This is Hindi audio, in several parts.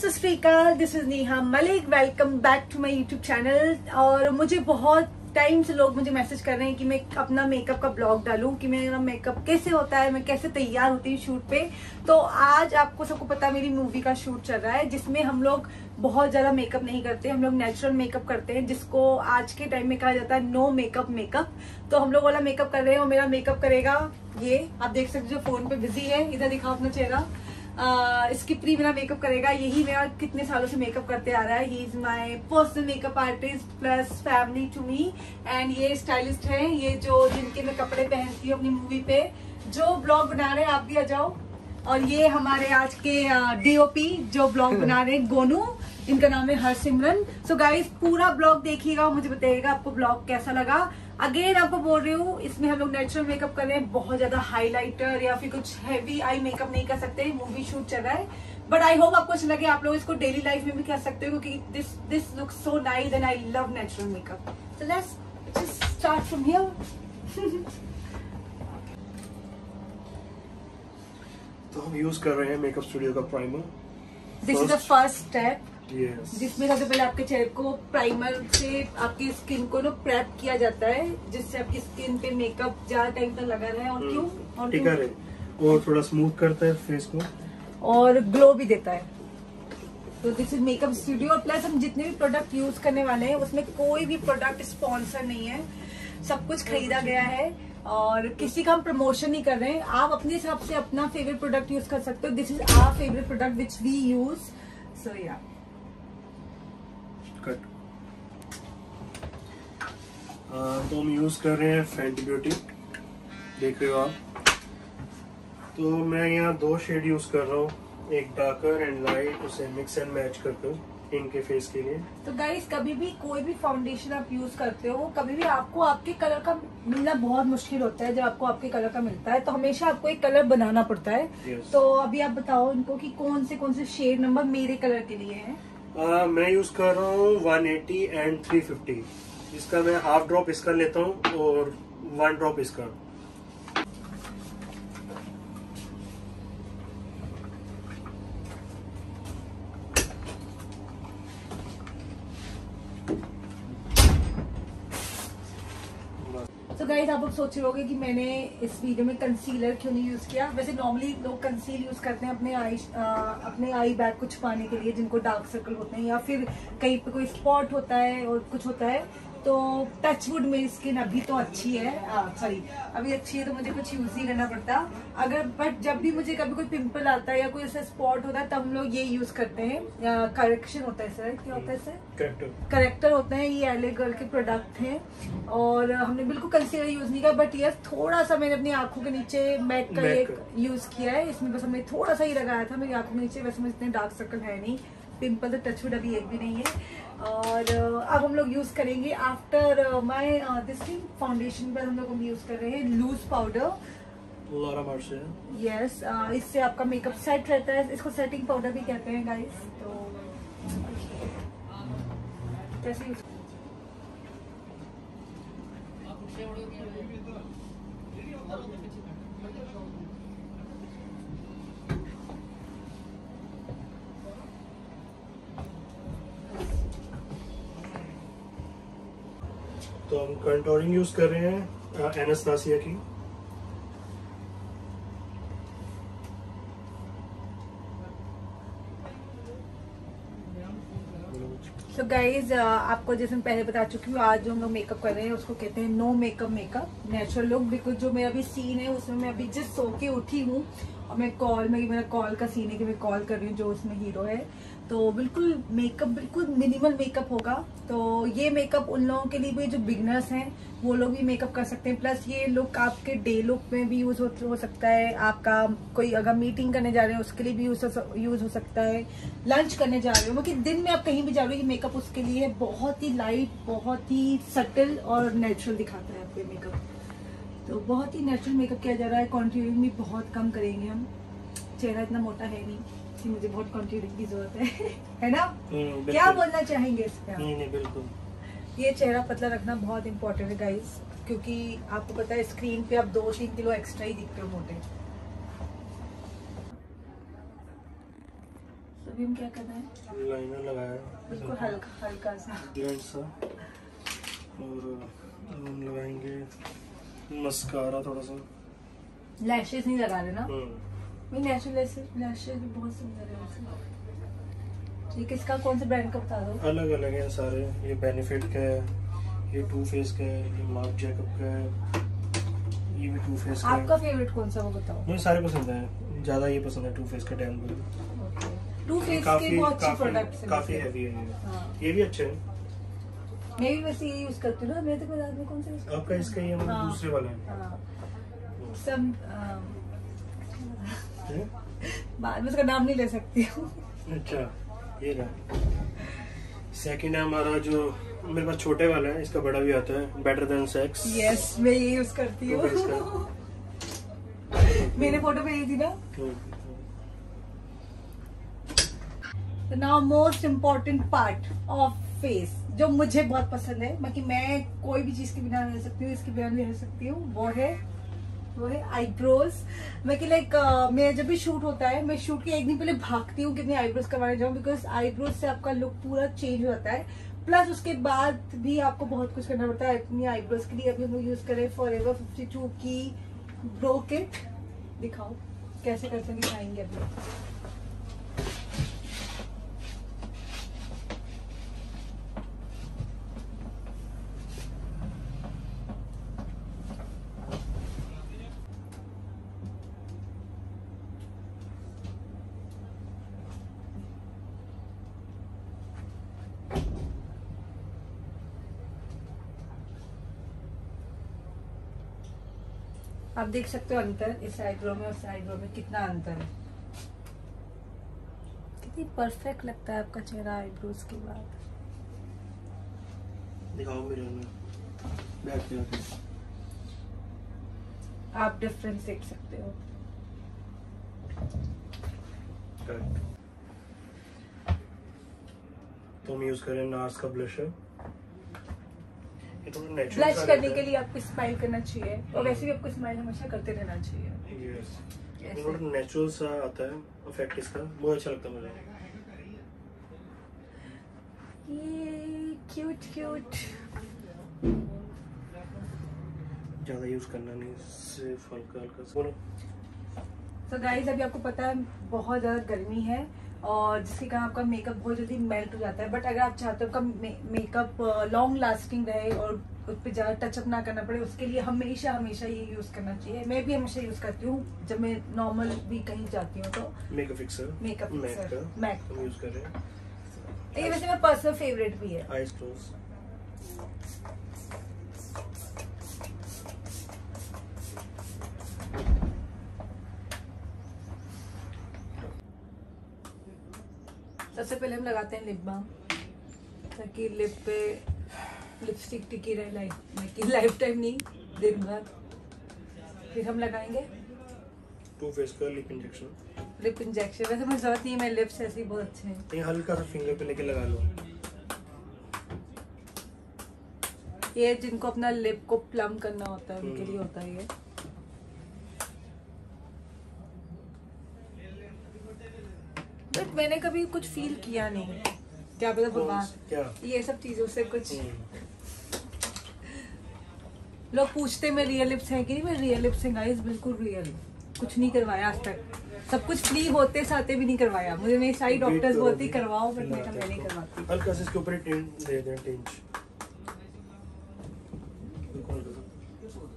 सत this is Neha Malik welcome back to my YouTube channel और मुझे बहुत टाइम से लोग मुझे मैसेज कर रहे हैं कि मैं अपना मेकअप का ब्लॉग डालूं, कि मेरा मेकअप कैसे होता है, मैं कैसे तैयार होती हूँ शूट पे। तो आज आपको सबको पता मेरी मूवी का शूट चल रहा है, जिसमें हम लोग बहुत ज़्यादा मेकअप नहीं करते, हम लोग नेचुरल मेकअप करते हैं, जिसको आज के टाइम में कहा जाता है नो मेकअप मेकअप तो हम लोग वाला मेकअप कर रहे हैं और मेरा मेकअप करेगा ये। आप देख सकते हो फ़ोन पे बिज़ी है। इधर दिखाओ अपना चेहरा। इसकी प्री मेरा मेकअप करेगा। यही मेरा कितने सालों से मेकअप करते आ रहा है। He is my personal makeup artist plus family to me and ये स्टाइलिस्ट है। ये जो जिनके मैं कपड़े पहनती हूँ अपनी मूवी पे, जो ब्लॉग बना रहे हैं, आप भी आ जाओ। और ये हमारे आज के डीओपी जो ब्लॉग बना रहे हैं, गोनू। इनका नाम है हरसिमरन। सो गाइस पूरा ब्लॉग देखिएगा मुझे बताइएगा आपको ब्लॉग कैसा लगा। अगेन आपको बोल रही हूँ इसमें हम लोग नेचुरल मेकअप कर रहे हैं बहुत ज़्यादा हाईलाइटर या फिर कुछ हैवी आई मेकअप नहीं कर सकते मूवी शूट चल रहा है। बट आई होप आपको अच्छा लगे आप लोग इसको डेली लाइफ में भी कर सकते हो क्योंकि this this look so nice and I love natural makeup so let's just start from here तो हम यूज़ कर रहे हैं मेकअप स्टूडियो का primer this is the first step yes. जिसमें सबसे पहले आपके चेहरे को प्राइमर से आपकी स्किन को ना प्रेप किया जाता है जिससे आपकी स्किन पे मेकअप ज़्यादा टाइम तक लगा रहे और क्यों? और टिका रहे और थोड़ा स्मूथ करता है फेस को। और ग्लो भी देता है। तो this is makeup studio plus हम जितने भी प्रोडक्ट यूज़ करने वाले हैं उसमें कोई भी प्रोडक्ट स्पॉन्सर नहीं है। सब कुछ खरीदा गया है और किसी का हम प्रमोशन नहीं कर रहे हैं। आप अपने हिसाब से अपना फेवरेट प्रोडक्ट यूज़ कर सकते हो। This is our favourite product which we use so या कट तो हम यूज़ कर रहे हैं फेंटी ब्यूटी देख रहे हो आप। तो मैं यहाँ दो शेड यूज़ कर रहा हूँ एक डार्कर एंड लाइट उसे मिक्स एंड मैच कर कर इनके फेस के लिए। तो गाइस कभी भी कोई भी फाउंडेशन आप यूज़ करते हो कभी भी आपको आपके कलर का मिलना बहुत मुश्किल होता है जब आपको आपके कलर का मिलता है तो हमेशा आपको एक कलर बनाना पड़ता है। Yes. तो अभी आप बताओ इनको कि कौन से कौन से शेड नंबर मेरे कलर के लिए है? आ, मैं यूज़ कर रहा हूँ 180 एंड 350 इसका मैं हाफ़ ड्रॉप इसका लेता हूँ और वन ड्रॉप इसका आप सोच रहे होगे कि मैंने इस वीडियो में कंसीलर क्यों नहीं यूज़ किया? वैसे नॉर्मली लोग कंसील यूज़ करते हैं अपने आई आ, अपने आई बैग को छुपाने के लिए जिनको डार्क सर्कल होते हैं या फिर कहीं पे कोई स्पॉट होता है और कुछ होता है तो टचवुड मेरी स्किन अभी तो अच्छी है। सॉरी अभी अच्छी है तो मुझे कुछ यूज़ नहीं करना पड़ता। अगर बट जब भी मुझे कभी कोई पिंपल आता है या कोई ऐसा स्पॉट होता है तब हम लोग ये यूज़ करते हैं। करेक्शन होता है सर क्या होता है सर करेक्टर करेक्टर होते हैं ये एले गर्ल के प्रोडक्ट हैं। और हमने बिल्कुल कंसीलर यूज़ नहीं किया बट यस थोड़ा सा मैंने अपनी आँखों के नीचे मैक का एक यूज़ किया है। इसमें बस हमने थोड़ा सा ही लगाया था मेरी आँखों के नीचे वैसे में इतने डार्क सर्कल है नहीं। पिंपल तो टचवुड अभी एक भी नहीं है। और अब हम लोग यूज़ करेंगे after my this thing foundation पर हम लोग हम यूज़ कर रहे हैं loose powder Laura Mercier yes इससे आपका मेकअप सेट रहता है। इसको सेटिंग पाउडर भी कहते हैं गाइस तो कैसे यूज़ तो हम कंटोरिंग यूज़ कर रहे हैं एनास्तासिया की। तो गाइज़ आपको जैसे मैं पहले बता चुकी हूँ, आज जो हम लोग मेकअप कर रहे हैं, उसको कहते हैं no makeup makeup natural look because जो मेरा भी सीन है, उसमें मैं अभी जस्ट सो के उठी हूँ। और मैं कॉल में, मेरा कॉल का सीन है कि मैं कॉल कर रही हूँ, जो उसमें हीरो है। तो बिल्कुल मेकअप बिल्कुल मिनिमल मेकअप होगा। तो ये मेकअप उन लोगों के लिए भी जो बिगनर्स हैं वो लोग भी मेकअप कर सकते हैं। प्लस ये लुक आपके डे लुक में भी यूज़ हो, हो सकता है। आपका कोई अगर मीटिंग करने जा रहे हैं उसके लिए भी यूज़ हो, यूज़ हो सकता है। लंच करने जा रहे हो मतलब दिन में आप कहीं भी जा रहे हो ये मेकअप उसके लिए बहुत ही लाइट बहुत ही सटल और नेचुरल दिखाता है आपके मेकअप तो बहुत ही नेचुरल मेकअप किया जा रहा है। कॉन्ट्रीबिंग भी बहुत कम करेंगे हम। चेहरा इतना मोटा है नहीं। कि मुझे बहुत कॉन्ट्रीबिंग की ज़रूरत है। है ना? हम्म, क्या बोलना चाहेंगे इस पे नहीं नहीं बिल्कुल। ये चेहरा पतला रखना बहुत इंपॉर्टेंट है गाइस क्योंकि आपको पता है स्क्रीन पे आप दो तीन किलो एक्स्ट्रा ही दिखते हो मोटे। अभी हम क्या करना है? लाइनर लगाया बिल्कुल हल्का हल्का सा। ग्लैंड सा। और हम लगाएँगे मस्कारा थोड़ा सा। लैशेस नहीं लगा रहे ना? हम्म, मेरी नेचुरल लैशेस भी बहुत सुंदर है वैसे। ये किसका कौन सा ब्रांड का बता दो? अलग अलग हैं सारे। ये बेनिफिट का है ये टू फेस का है ये मार्क जैकब का है ये भी टू फेस का आपका फेवरेट कौन सा वो बताओ। मुझे सारे पसंद है। ज़्यादा ये पसंद है टू फेस का डैम टू फेस के बहुत अच्छे प्रोडक्ट्स हैं काफ़ी हैवी है ये। हाँ। ये भी अच्छे हैं। मैं भी वैसे ये यूज़ करती हूँ ना। मेरे तो बता में कौन सा आपका इसका ये हाँ। दूसरे वाला है। हूँ? सब हैं? बाद में उसका नाम नहीं ले सकती हूँ। अच्छा ये रहा। सेकंड है हमारा जो मेरे पास छोटे वाला है इसका बड़ा भी आता है बेटर देन सेक्स यस मैं ये यूज़ करती हूँ। मैंने फ़ोटो भेजी थी ना। Now most important part of face जो मुझे बहुत पसंद है बाकी मैं कोई भी चीज़ के बिना रह सकती हूँ इसके बिना नहीं रह सकती हूँ वो है वो है आईब्रोज मैं कि लाइक मेरा जब भी शूट होता है, मैं शूट के एक दिन पहले भागती हूँ कितने आईब्रोज करवाने जाऊँ बिकॉज़ आईब्रोज से आपका लुक पूरा चेंज हो जाता है। प्लस उसके बाद भी आपको बहुत कुछ करना पड़ता है, अपनी आईब्रोज के लिए अभी हम यूज़ करें फॉर एवर फिफ्टी टू की ब्रो किट दिखाओ, कैसे हैं, दिखाएँगे अभी। आप देख सकते हो अंतर इस आईब्रो में और उस आईब्रो में कितना अंतर है। कितनी परफेक्ट लगता है आपका चेहरा आईब्रोज के बाद। दिखाओ मेरे में। आप डिफरेंस देख सकते हो। तो हम यूज़ करें नार्स का ब्लशर थोड़ा नेचुरल ब्लश करने के लिए आपको स्माइल करना चाहिए और वैसे भी आपको स्माइल हमेशा करते रहना चाहिए। यस थोड़ा नेचुरल सा आता है इफ़ेक्ट इसका बहुत अच्छा लगता है मुझे। ये क्यूट क्यूट ज़्यादा यूज़ करना नहीं सिर्फ़ हल्का हल्का सा। बोलो। गाइस अभी आपको पता है बहुत ज़्यादा गर्मी है। और जिसके कारण आपका मेकअप बहुत जल्दी मेल्ट हो जाता है। बट अगर आप चाहते हो आपका मेकअप लॉन्ग लास्टिंग रहे और उस पर ज़्यादा टचअप ना करना पड़े उसके लिए हमेशा हमेशा ये यूज़ करना चाहिए। मैं भी हमेशा यूज़ करती हूँ। जब मैं नॉर्मल भी कहीं जाती हूँ तो makeup fixer Makeup MAC use कर रहे हैं? ये वैसे मेरा पर्सनल फेवरेट भी है। सबसे पहले हम लगाते हैं लिप बाम ताकि लिप पे लिपस्टिक टिकी रहे लाइफ की लाइफ टाइम नहीं दिन भर फिर हम लगाएँगे। टू फेस का लिप इंजेक्शन लिप इंजेक्शन वैसे मुझे ज़रूरत नहीं है मेरे लिप्स ऐसे ही बहुत अच्छे हैं। ये हल्का सा फिंगर पे लेके लगा लो। ये जिनको अपना लिप को प्लम करना होता है उनके लिए होता है ये। बट मैंने कभी कुछ फील किया नहीं। क्या पता भगवान क्या? ये सब चीज़ों से कुछ। लोग पूछते मैं रियल लिप्स हैं कि नहीं? मैं रियल लिप्स हैं गाइस बिल्कुल रियल कुछ नहीं करवाया आज तक। सब कुछ फ्री होते साथे भी नहीं करवाया। मुझे मेरी सारी डॉक्टर्स बोलती। करवाओ बट मैं मैं नहीं करवाती हल्का सा इसके ऊपर टिंट दे दें टिंच बिल्कुल हल्का सा।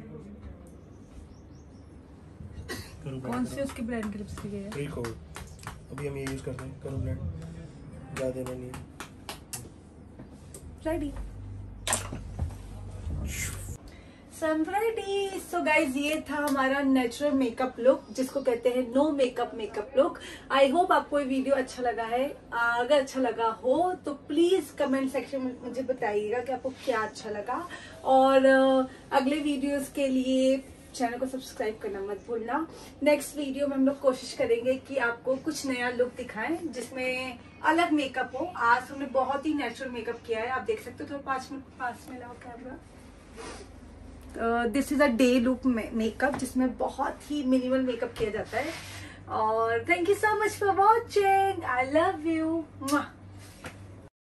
करो blend कौन करो। से उसके ब्रांड के लिपस्टिक है? Real cover। अभी हम ये यूज़ करते हैं करो ब्लेंड ज़्यादा देना नहीं। रेडी रेडी सो गाइज़ ये था हमारा नेचुरल मेकअप लुक जिसको कहते हैं no makeup makeup look I hope आपको ये वीडियो अच्छा लगा है। अगर अच्छा लगा हो तो प्लीज़ कमेंट सेक्शन में मुझे बताइएगा कि आपको क्या अच्छा लगा। और अगले वीडियोस के लिए चैनल को सब्सक्राइब करना मत भूलना। नेक्स्ट वीडियो में हम लोग कोशिश करेंगे कि आपको कुछ नया लुक दिखाएँ, जिसमें अलग मेकअप हो। आज हमने बहुत ही नेचुरल मेकअप किया है। आप देख सकते हो, थोड़ा पाँच मिनट पास में लाओ camera this is a day look makeup जिसमें बहुत ही मिनिमल मेकअप किया जाता है। और thank you so much for watching I love you